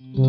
Mm-hmm.